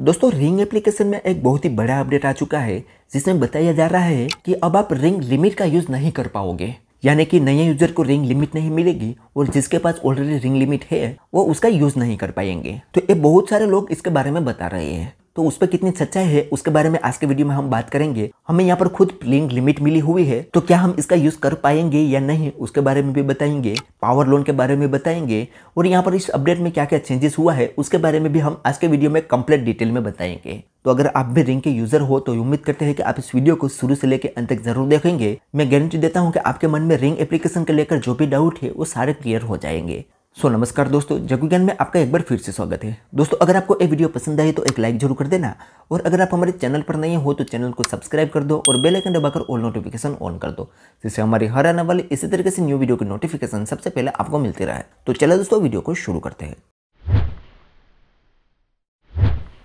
दोस्तों ring application में एक बहुत ही बड़ा अपडेट आ चुका है, जिसमें बताया जा रहा है कि अब आप रिंग लिमिट का यूज़ नहीं कर पाओगे। यानी कि नए यूज़र को रिंग लिमिट नहीं मिलेगी और जिसके पास ऑलरेडी रिंग लिमिट है, वो उसका यूज़ नहीं कर पाएँगे। तो ये बहुत सारे लोग इसके बारे में बता रहे हैं। तो उस पर कितनी सच्चाई है, उसके बारे में आज के वीडियो में हम बात करेंगे। हमें यहाँ पर खुद लिंक लिमिट मिली हुई है तो क्या हम इसका यूज़ कर पाएँगे या नहीं, उसके बारे में भी बताएँगे पावर लोन के बारे में बताएँगे, और यहाँ पर इस अपडेट में क्या क्या चेंजेस हुआ है, उसके बारे में भी हम आज के वीडियो में कंप्लीट डिटेल में बताएँगे। तो अगर आप भी रिंग के यूज़र हो तो उम्मीद करते हैं कि आप इस वीडियो को शुरू से लेकर अंत तक ज़रूर देखेंगे। मैं गारंटी देता हूँ कि आपके मन में रिंग एप्लीकेशन के लेकर जो भी डाउट है, वो सारे क्लियर हो जाएँगे। सो so, नमस्कार दोस्तों जगू में आपका एक बार फिर से स्वागत है। दोस्तों अगर आपको ये वीडियो पसंद आई तो एक लाइक ज़रूर कर देना और अगर आप हमारे चैनल पर नहीं हो तो चैनल को सब्सक्राइब कर दो और बेल आइकन दबाकर ऑल नोटिफिकेशन ऑन कर दो जिससे हमारी हर आने वाली इसी तरीके से न्यू वीडियो की नोटिफिकेशन सबसे पहले आपको मिलती रहे। तो चलो दोस्तों वीडियो को शुरू करते हैं।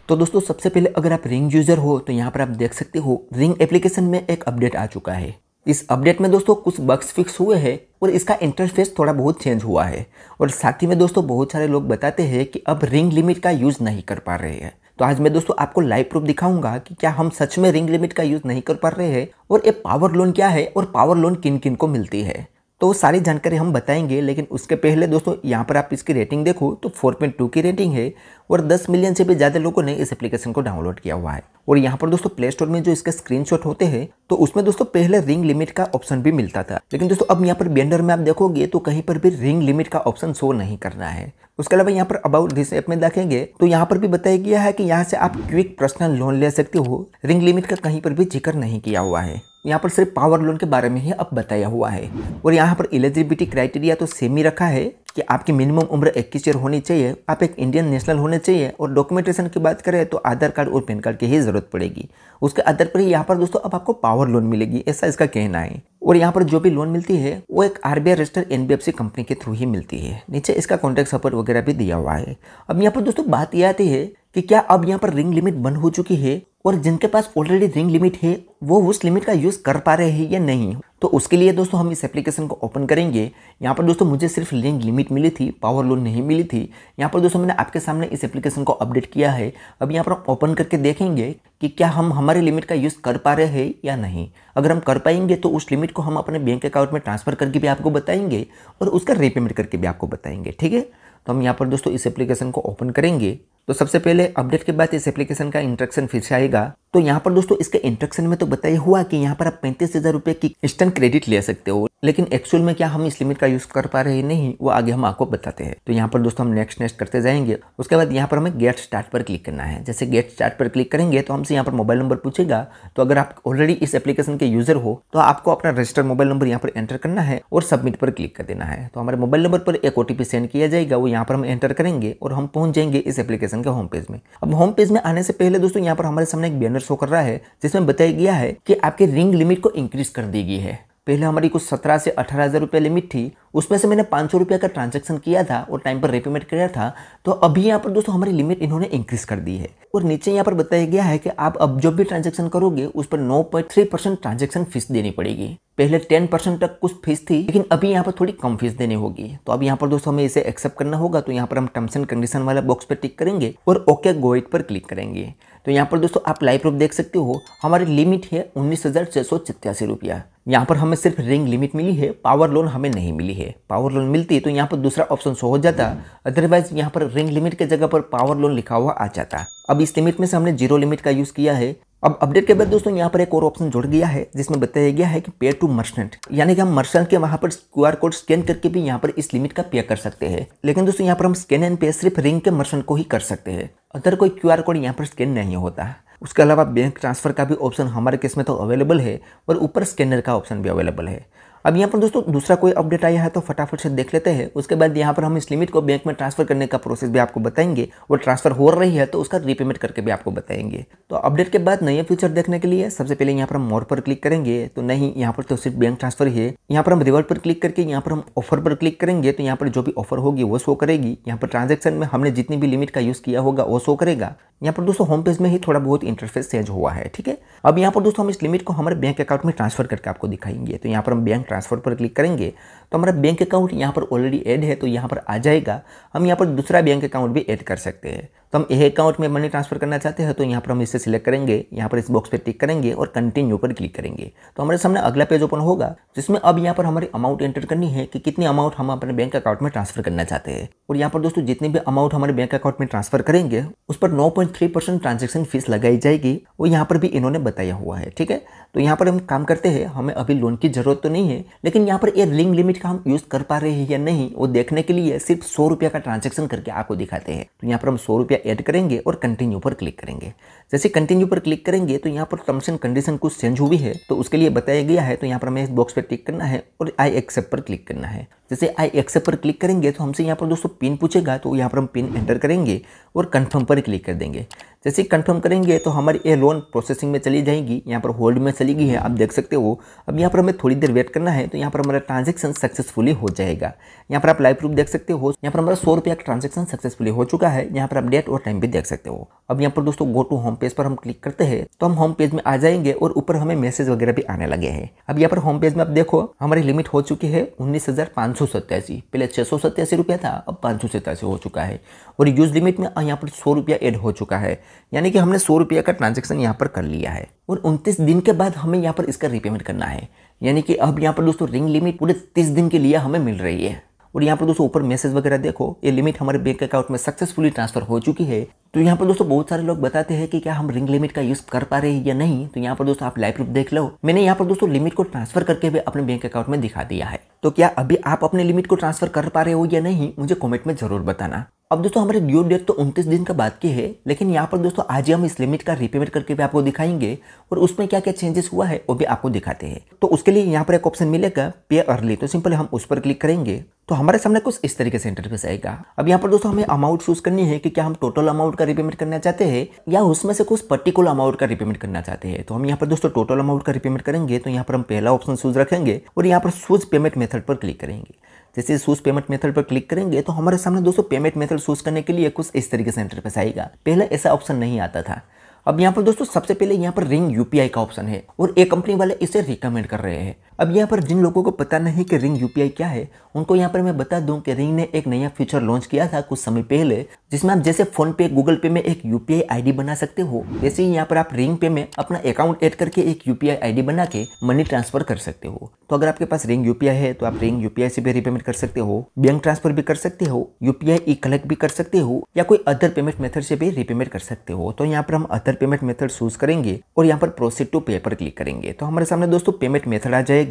तो दोस्तों सबसे पहले अगर आप रिंग यूज़र हो तो यहाँ पर आप देख सकते हो रिंग एप्लीकेशन में एक अपडेट आ चुका है। इस अपडेट में दोस्तों कुछ बक्स फिक्स हुए हैं और इसका इंटरफेस थोड़ा बहुत चेंज हुआ है। और साथ ही में दोस्तों बहुत सारे लोग बताते हैं कि अब रिंग लिमिट का यूज़ नहीं कर पा रहे हैं। तो आज मैं दोस्तों आपको लाइव प्रूफ दिखाऊँगा कि क्या हम सच में रिंग लिमिट का यूज़ नहीं कर पा रहे हैं और ये पावर लोन क्या है और पावर लोन किन किन को मिलती है। तो सारी जानकारी हम बताएँगे, लेकिन उसके पहले दोस्तों, यहाँ पर आप इसकी रेटिंग देखो तो 4.2 की रेटिंग है और 10 मिलियन से भी ज़्यादा लोगों ने इस एप्लीकेशन को डाउनलोड किया हुआ है। और यहाँ पर दोस्तों प्ले स्टोर में जो इसके स्क्रीनशॉट होते हैं तो उसमें दोस्तों, पहले रिंग लिमिट का ऑप्शन भी मिलता था। लेकिन दोस्तों, अब यहाँ पर बेंडर में आप देखोगे तो कहीं पर भी रिंग लिमिट का ऑप्शन शो नहीं करना है। उसके अलावा यहाँ पर अबाउट दिस ऐप में देखेंगे तो यहाँ पर भी बताया गया है कि यहाँ से आप क्विक पर्सनल लोन ले सकते हो। रिंग लिमिट का कहीं पर भी ज़िक्र नहीं किया हुआ है। यहाँ पर सिर्फ़ पावर लोन के बारे में ही अब बताया हुआ है। और यहाँ पर एलिजिबिलिटी क्राइटेरिया तो सेम ही रखा है। कि आपकी मिनिमम उम्र इक्कीस ईयर होनी चाहिए, आप एक इंडियन नेशनल होने चाहिए और डॉक्यूमेंटेशन की बात करें तो आधार कार्ड और पैन कार्ड की ही ज़रूरत पड़ेगी। उसके आधार पर ही यहाँ पर दोस्तों अब आपको पावर लोन मिलेगी, ऐसा इसका कहना है। और यहाँ पर जो भी लोन मिलती है, वो एक R B registered an company के थ्रू ही मिलती है। नीचे इसका कॉन्टैक्ट सपोर्ट वगैरह भी दिया हुआ है। अब यहाँ पर दोस्तों बात यह आती है कि क्या अब यहाँ पर रिंग लिमिट बंद हो चुकी है और जिनके पास ऑलरेडी रिंग लिमिट है, वो उस लिमिट का यूज़ कर पा रहे हैं या नहीं? तो उसके लिए दोस्तों हम इस एप्लीकेशन को ओपन करेंगे। यहाँ पर दोस्तों मुझे सिर्फ़ रिंग लिमिट मिली थी पावर लोन नहीं मिली थी। यहाँ पर दोस्तों मैंने आपके सामने इस एप्लीकेशन को अपडेट किया है। अब यहाँ पर हम ओपन करके देखेंगे कि क्या हम हमारे लिमिट का यूज़ कर पा रहे हैं या नहीं। अगर हम कर पाएँगे तो उस लिमिट को हम अपने बैंक अकाउंट में ट्रांसफ़र करके भी आपको बताएँगे और उसका रीपेमेंट करके भी आपको बताएँगे, ठीक है? तो हम यहाँ पर दोस्तों इस एप्लीकेशन को ओपन करेंगे। तो सबसे पहले अपडेट के बाद इस एप्लीकेशन का इंट्रक्शन फिर से आएगा। तो यहाँ पर दोस्तों, इसके इंट्रक्शन में तो बताया हुआ कि यहाँ पर आप पैंतीस हज़ार रुपये की इंस्टेंट क्रेडिट ले सकते हो, लेकिन एक्चुअल में क्या हम इस लिमिट का यूज़ कर पा रहे हैं? नहीं, वो आगे हम आपको बताते हैं। तो यहाँ पर दोस्तों, हम नेक्स्ट नेक्स्ट करते जाएँगे। उसके बाद यहाँ पर हमें गेट स्टार्ट पर क्लिक करना है। जैसे गेट स्टार्ट पर क्लिक करेंगे तो हमसे यहाँ पर मोबाइल नंबर पूछेगा। तो अगर आप ऑलरेडी इस एप्लीकेशन के यूज़र हो तो आपको अपना रजिस्टर्ड मोबाइल नंबर यहाँ पर एंटर करना है और सबमिट पर क्लिक कर देना है। तो हमारे मोबाइल नंबर पर एक ओटीपी सेंड किया जाएगा, वो यहाँ पर हम एंटर करेंगे और हम पहुँच जाएँगे इस एप्लीकेशन के होम पेज में। अब होम पेज में आने से पहले दोस्तों, यहाँ पर हमारे सामने एक बैनर शो कर रहा है, जिसमें बताया गया है कि आपके रिंग लिमिट को इंक्रीज कर दी गई है। पहले हमारी कुछ सत्रह से अठारह हज़ार रुपये लिमिट थी उसमें से मैंने पाँच सौ रुपये का ट्रांजेक्शन किया था और टाइम पर रीपेमेंट किया था तो अभी यहाँ पर दोस्तों हमारी लिमिट इन्होंने इंक्रीज कर दी है। और नीचे यहाँ पर बताया गया है कि आप अब जब भी ट्रांजेक्शन करोगे, उस पर नौ point three percent transaction fees देनी पड़ेगी। पहले टेन परसेंट तक कुछ फ़ीस थी, लेकिन अभी यहाँ पर थोड़ी कम फ़ीस देनी होगी। तो अब यहाँ पर दोस्तों हमें इसे एक्सेप्ट करना होगा तो यहाँ पर हम टर्म्स एंड कंडीशन वाला बॉक्स पर टिक करेंगे और ओके गोइट पर क्लिक करेंगे। तो यहाँ पर दोस्तों आप लाइव प्रूफ देख सकते हो, हमारी लिमिट है उन्नीस हज़ार छः सौ रुपया। यहाँ पर हमें सिर्फ़ रिंग लिमिट मिली है पावर लोन हमें नहीं मिली है। पावर लोन मिलती तो यहाँ पर दूसरा ऑप्शन शो हो जाता। अदरवाइज़ यहाँ पर रिंग लिमिट के जगह पर पावर लोन लिखा हुआ आ जाता। अब इस लिमिट में से हमने ज़ीरो लिमिट का यूज़ किया है। अब अपडेट के बाद दोस्तों, यहाँ पर एक और ऑप्शन जुड़ गया है, जिसमें बताया गया है कि पे टू मर्चेंट यानी कि हम मर्चेंट के वहाँ पर क्यू कोड स्कैन करके भी यहाँ पर इस लिमिट का पे कर सकते हैं। लेकिन दोस्तों, यहाँ पर हम स्कैन एंड पे सिर्फ़ रिंग के मर्चेंट को ही कर सकते हैं। अदर कोई क्यूआर कोड यहाँ पर स्कैन नहीं होता। उसके अलावा बैंक ट्रांसफ़र का भी ऑप्शन हमारे केस में तो अवेलेबल है और ऊपर स्कैनर का ऑप्शन भी अवेलेबल है। अब यहाँ पर दोस्तों दूसरा कोई अपडेट आया है तो फटाफट से देख लेते हैं उसके बाद यहाँ पर हम इस लिमिट को बैंक में ट्रांसफ़र करने का प्रोसेस भी आपको बताएँगे वो ट्रांसफ़र हो रही है तो उसका रीपेमेंट करके भी आपको बताएँगे तो अपडेट के बाद नए फीचर देखने के लिए सबसे पहले यहाँ पर हम मोर पर क्लिक करेंगे तो नहीं यहाँ पर तो सिर्फ़ बैंक ट्रांसफ़र ही है यहाँ पर हम रिवर्ट पर क्लिक करके यहाँ पर हम ऑफ़र पर क्लिक करेंगे तो यहाँ पर जो भी ऑफ़र होगी वो शो करेगी यहाँ पर ट्रांजेक्शन में हमने जितनी भी लिमिट का यूज़ किया होगा वो शो करेगा यहाँ पर दोस्तों होम पेज में ही थोड़ा बहुत इंटरफेस चेंज हुआ है ठीक है अब यहाँ पर दोस्तों हम इस लिमिट को हमारे बैंक अकाउंट में ट्रांसफ़र करके आपको दिखाएँगे तो यहाँ पर हम बैंक ट्रांसफ़र पर क्लिक करेंगे तो हमारा बैंक अकाउंट यहाँ पर ऑलरेडी ऐड है तो यहाँ पर आ जाएगा। हम यहाँ पर दूसरा बैंक अकाउंट भी ऐड कर सकते हैं। तो हम ए अकाउंट में मनी ट्रांसफ़र करना चाहते हैं तो यहाँ पर हम इसे सिलेक्ट करेंगे, यहाँ पर इस बॉक्स पर टिक करेंगे और कंटिन्यू पर क्लिक करेंगे। तो हमारे सामने अगला पेज ओपन होगा, जिसमें अब यहाँ पर हमारी अमाउंट एंटर करनी है कि कितनी अमाउंट हम अपने बैंक अकाउंट में ट्रांसफ़र करना चाहते हैं। और यहाँ पर दोस्तों, जितनी भी अमाउंट हमारे बैंक अकाउंट में ट्रांसफ़र करेंगे, उस पर नौ ट्रांजेक्शन फ़ीस लगाई जाएगी। वो यहाँ पर भी इन्होंने बताया हुआ है, ठीक है? तो यहाँ पर हम काम करते हैं, हमें अभी लोन की ज़रूरत तो नहीं है, लेकिन यहाँ पर ये रिंग लिमिट का हम यूज़ कर पा रहे हैं या नहीं, वो देखने के लिए सिर्फ़ सौ रुपया का ट्रांजेक्शन करके आपको दिखाते हैं। तो यहाँ पर हम सौ रुपया ऐड करेंगे और कंटिन्यू पर क्लिक करेंगे। जैसे कंटिन्यू पर क्लिक करेंगे तो यहाँ पर टर्म्स एंड कंडीशन कुछ चेंज हुई है तो उसके लिए बताया गया है तो यहाँ पर हमें इस बॉक्स पर टिक करना है और आई एक्सेप्ट पर क्लिक करना है। जैसे आई एक्सेप्ट पर क्लिक करेंगे तो हमसे यहाँ पर दोस्तों पिन पूछेगा तो यहाँ पर हम पिन एंटर करेंगे और कन्फर्म पर क्लिक कर देंगे जैसे कंफर्म करेंगे तो हमारी ये लोन प्रोसेसिंग में चली जाएगी यहाँ पर होल्ड में चली गई है आप देख सकते हो अब यहाँ पर हमें थोड़ी देर वेट करना है तो यहाँ पर हमारा ट्रांजेक्शन सक्सेसफुली हो जाएगा यहाँ पर आप लाइव प्रूफ देख सकते हो यहाँ पर हमारा सौ रुपया का ट्रांजेक्शन सक्सेसफुली हो चुका है यहाँ पर आप डेट और टाइम भी देख सकते हो अब यहाँ पर दोस्तों गो टू होम पेज पर हम क्लिक करते हैं तो हम होम पेज में आ जाएँगे और ऊपर हमें मैसेज वगैरह भी आने लगे हैं अब यहाँ पर होम पेज में आप देखो हमारी लिमिट हो चुकी है उन्नीस पाँच सौ सत्तासी पहले छः सौ सत्तासी रुपया था, अब पाँच सौ सत्तासी हो चुका है। और यूज़ लिमिट में यहाँ पर सौ रुपया एड हो चुका है। यानी कि हमने सौ रुपया का ट्रांजेक्शन यहाँ पर कर लिया है। और उनतीस दिन के बाद हमें यहाँ पर इसका रिपेमेंट करना है। यानी कि अब यहाँ पर दोस्तों रिंग लिमिट पूरे तीस दिन के लिए हमें मिल रही है। और यहाँ पर दोस्तों ऊपर मैसेज वगैरह देखो, ये लिमिट हमारे बैंक अकाउंट में सक्सेसफुली ट्रांसफ़र हो चुकी है। तो यहाँ पर दोस्तों बहुत सारे लोग बताते हैं कि क्या हम रिंग लिमिट का यूज़ कर पा रहे हैं या नहीं। तो यहाँ पर दोस्तों आप लाइव प्रूफ देख लो। मैंने यहाँ पर दोस्तों लिमिट को ट्रांसफ़र करके भी अपने बैंक अकाउंट में दिखा दिया है। तो क्या अभी आप अपने लिमिट को ट्रांसफ़र कर पा रहे हो या नहीं, मुझे कॉमेंट में ज़रूर बताना। अब दोस्तों, हमारे ड्यू डेट तो उनतीस दिन का बाद की है, लेकिन यहाँ पर दोस्तों, आज ही हम इस लिमिट का रिपेमेंट करके भी आपको दिखाएँगे और उसमें क्या क्या चेंजेस हुआ है, वो भी आपको दिखाते हैं। तो उसके लिए यहाँ पर एक ऑप्शन मिलेगा पे अर्ली तो सिंपल हम उस पर क्लिक करेंगे तो हमारे सामने कुछ इस तरीके से इंटरफेस आएगा। अब यहाँ पर दोस्तों, हमें अमाउंट चूज़ करनी है कि क्या हम टोटल अमाउंट का रिपेमेंट करना चाहते हैं, या उसमें से कुछ पर्टिकुलर अमाउंट का रिपेमेंट करना चाहते हैं। तो हम यहाँ पर दोस्तों टोटल अमाउंट का रिपेमेंट करेंगे तो यहाँ पर हम पहला ऑप्शन चूज़ रखेंगे और यहाँ पर सूज पेमेंट मेथड पर क्लिक करेंगे। जैसे सूज पेमेंट मेथड पर क्लिक करेंगे तो हमारे सामने दोस्तों पेमेंट मेथड सूज करने के लिए कुछ इस तरीके से इंटरफेस आएगा। पहले ऐसा ऑप्शन नहीं आता था। अब यहाँ पर दोस्तों, सबसे पहले यहाँ पर रिंग यूपीआई का ऑप्शन है और एक कंपनी वाले इसे रिकमेंड कर रहे हैं। अब यहाँ पर जिन लोगों को पता नहीं कि रिंग यूपीआई क्या है, उनको यहाँ पर मैं बता दूँ कि रिंग ने एक नया फीचर लॉन्च किया था कुछ समय पहले, जिसमें आप जैसे फ़ोन पे, गूगल पे में एक यूपीआई आईडी बना सकते हो। जैसे ही यहाँ पर आप रिंग पे में अपना अकाउंट एड करके एक यूपीआई आईडी बना के मनी ट्रांसफ़र कर सकते हो। तो अगर आपके पास रिंग यूपीआई है तो आप रिंग यूपीआई से भी रिपेमेंट कर सकते हो बैंक ट्रांसफ़र भी कर सकते हो, यूपीआई ई कलेक्ट भी कर सकते हो, या कोई अदर पेमेंट मेथड से भी रिपेमेंट कर सकते हो। तो यहाँ पर हम अदर पेमेंट मेथड चूज़ करेंगे और यहाँ पर प्रोसीड टू पे पर क्लिक करेंगे। तो हमारे सामने दोस्तों पेमेंट मेथड आ जाएँगे।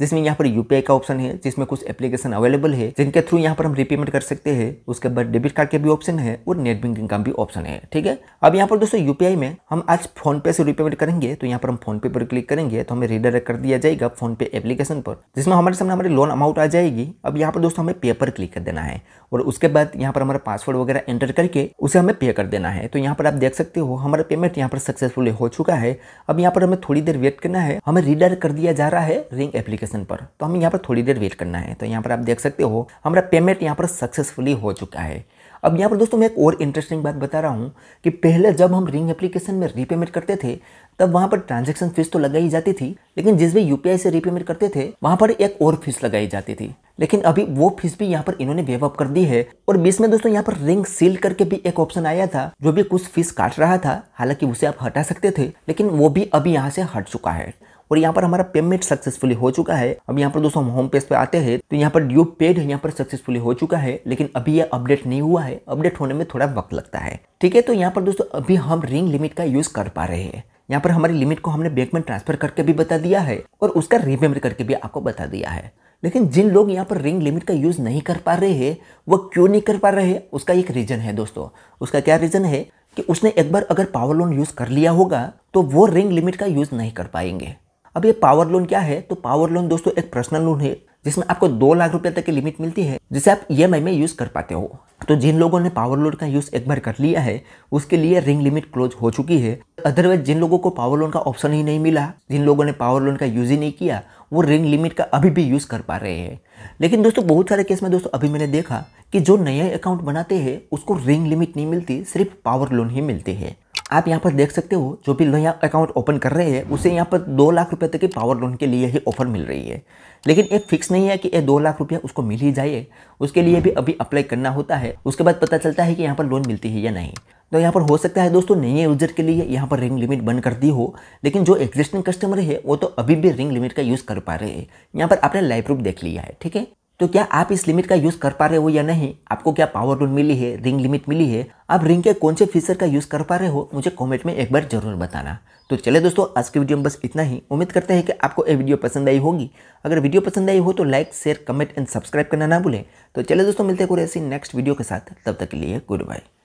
जिसमें यहाँ पर यूपीआई का ऑप्शन है, जिसमें कुछ एप्लीकेशन अवेलेबल है, जिनके थ्रू यहाँ पर हम रीपेमेंट कर सकते हैं। उसके बाद डेबिट कार्ड के भी ऑप्शन है और नेट बैंकिंग का भी ऑप्शन है, ठीक है? अब यहाँ पर दोस्तों यूपीआई में हम आज फ़ोन पे से रीपेमेंट करेंगे तो यहाँ पर हम फ़ोन पे पर क्लिक करेंगे तो हमें रीडायरेक्ट कर दिया जाएगा फ़ोन पे एप्लीकेशन पर, जिसमें हमारे सामने हमारी लोन अमाउंट आ जाएगी। अब यहाँ पर दोस्तों हमें पे पर क्लिक कर देना है और उसके बाद यहाँ पर हमारा पासवर्ड वगैरह एंटर करके उसे हमें पे कर देना है। तो यहाँ पर आप देख सकते हो, हमारा पेमेंट यहाँ पर सक्सेसफुल हो चुका है। अब यहाँ पर हमें थोड़ी देर वेट करना है, हमें रीडायरेक्ट कर दिया जा रहा है रिंग एप्लीकेशन पर तो हमें यहाँ पर थोड़ी देर वेट करना है। तो यहाँ पर आप देख सकते हो, हमारा पेमेंट यहाँ पर सक्सेसफुली हो चुका है। अब यहाँ पर दोस्तों मैं एक और इंटरेस्टिंग बात बता रहा हूँ कि पहले जब हम रिंग एप्लीकेशन में रीपेमेंट करते थे, तब वहाँ पर ट्रांजेक्शन फ़ीस तो लगाई जाती थी, लेकिन जिस भी यूपीआई से रीपेमेंट करते थे, वहाँ पर एक और फ़ीस लगाई जाती थी। लेकिन अभी वो फ़ीस भी यहाँ पर इन्होंने वेव अप कर दी है। और बीच में दोस्तों यहाँ पर रिंग सील करके भी एक ऑप्शन आया था, जो भी कुछ फ़ीस काट रहा था, हालाँकि उसे आप हटा सकते थे, लेकिन वो भी अभी यहाँ से हट चुका है। और यहाँ पर हमारा पेमेंट सक्सेसफुली हो चुका है। अब यहाँ पर दोस्तों हम होम पेज पे आते हैं तो यहाँ पर ड्यू पेड यहाँ पर सक्सेसफुली हो चुका है, लेकिन अभी यह अपडेट नहीं हुआ है। अपडेट होने में थोड़ा वक्त लगता है। ठीक है तो यहाँ पर दोस्तों अभी हम रिंग लिमिट का यूज़ कर पा रहे हैं। यहाँ पर हमारी लिमिट को हमने बैंक में ट्रांसफ़र करके भी बता दिया है और उसका रीपेमेंट करके भी आपको बता दिया है। लेकिन जिन लोग यहाँ पर रिंग लिमिट का यूज़ नहीं कर पा रहे हैं, वो क्यों नहीं कर पा रहे हैं? उसका एक रीज़न है दोस्तों। उसका क्या रीज़न है? कि उसने एक बार अगर पावर लोन यूज़ कर लिया होगा तो वो रिंग लिमिट का यूज़ नहीं कर पाएँगे। अब ये पावर लोन क्या है? तो पावर लोन दोस्तों एक पर्सनल लोन है, जिसमें आपको दो लाख रुपए तक की लिमिट मिलती है, जिसे आप ईएमआई में यूज़ कर पाते हो। तो जिन लोगों ने पावर लोन का यूज़ एक बार कर लिया है, उसके लिए रिंग लिमिट क्लोज हो चुकी है। अदरवाइज़ जिन लोगों को पावर लोन का ऑप्शन ही नहीं मिला, जिन लोगों ने पावर लोन का यूज़ ही नहीं किया, वो रिंग लिमिट का अभी भी यूज़ कर पा रहे हैं। लेकिन दोस्तों, बहुत सारे केस में दोस्तों अभी मैंने देखा कि जो नए अकाउंट बनाते हैं, उसको रिंग लिमिट नहीं मिलती, सिर्फ़ पावर लोन ही मिलती है। आप यहाँ पर देख सकते हो, जो भी लोग यहाँ अकाउंट ओपन कर रहे हैं, उसे यहाँ पर दो लाख रुपए तक की पावर लोन के लिए ही ऑफ़र मिल रही है। लेकिन ये फिक्स नहीं है कि ये दो लाख रुपया उसको मिल ही जाए, उसके लिए भी अभी अप्लाई करना होता है, उसके बाद पता चलता है कि यहाँ पर लोन मिलती है या नहीं। तो यहाँ पर हो सकता है दोस्तों, नए यूज़र के लिए यहाँ पर रिंग लिमिट बंद कर दी हो, लेकिन जो एग्जिस्टिंग कस्टमर है, वो तो अभी भी रिंग लिमिट का यूज़ कर पा रहे हैं। यहाँ पर आपने लाइव प्रूफ देख लिया है, ठीक है? तो क्या आप इस लिमिट का यूज़ कर पा रहे हो या नहीं? आपको क्या पावर रूल मिली है? रिंग लिमिट मिली है? आप रिंग के कौन से फीचर का यूज़ कर पा रहे हो? मुझे कमेंट में एक बार ज़रूर बताना। तो चले दोस्तों, आज की वीडियो में बस इतना ही। उम्मीद करते हैं कि आपको ये वीडियो पसंद आई होगी। अगर वीडियो पसंद आई हो तो like share comment and subscribe करना ना भूलें। तो चले दोस्तों, मिलते हैं ऐसी नेक्स्ट वीडियो के साथ। तब तक के लिए गुड बाय